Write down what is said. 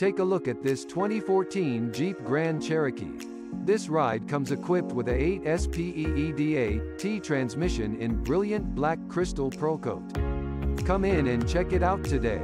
Take a look at this 2014 Jeep Grand Cherokee. This ride comes equipped with a 8 SPEEDA T transmission in brilliant black crystal pearl coat. Come in and check it out today.